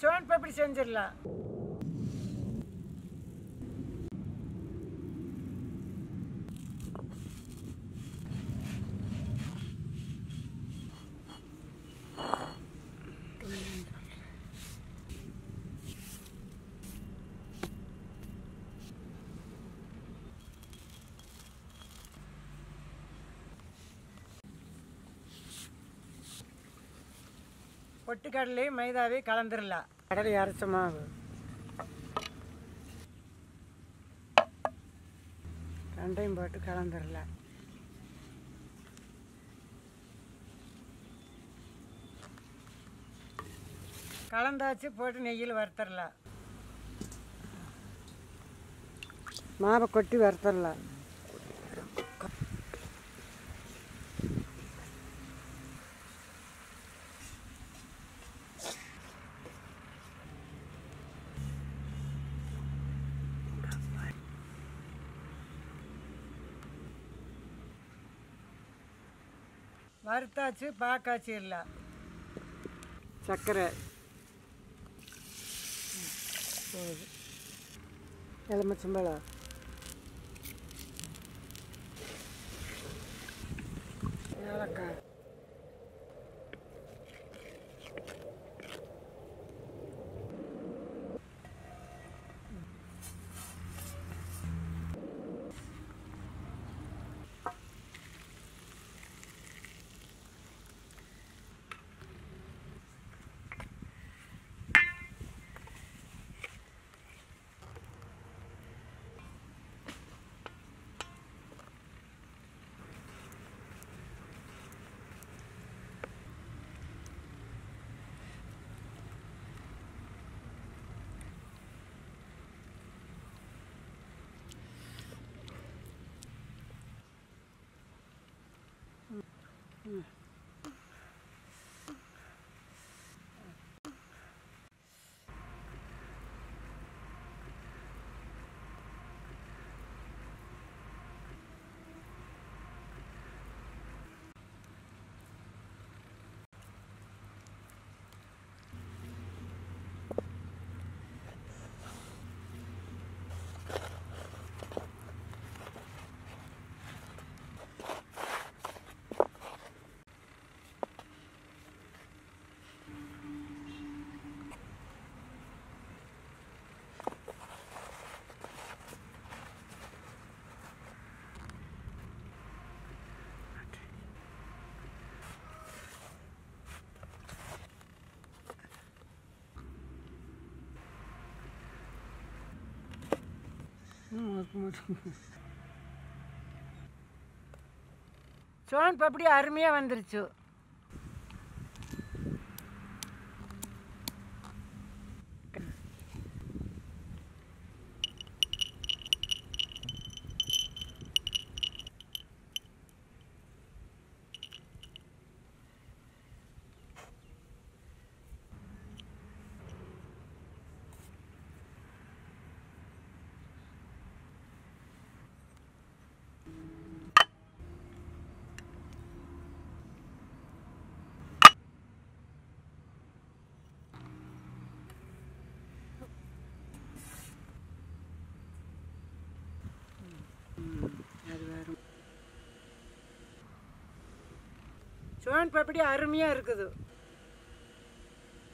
Zone papdi செஞ்சிடலாம்? பொட்டுக்கடலையும் மைதாவையும் கலந்துடலாம் கடலை அரைச்ச மாவு. ரெண்டையும் போட்டு கலந்துடலாம் கலந்தாச்சு போட்டு நெய்யில் வறுத்துடலாம் மாவை கொட்டி வறுத்துடலாம் வறுத்தாச்சு பாக்காச்சு இல்லை சர்க்கரை எலுமிச்சம்பழம் ஏலக்காய். Hmm. சோன் பப்படி அருமையாக வந்துருச்சு. வரும் சோன் பப்படி அருமையாக இருக்குது.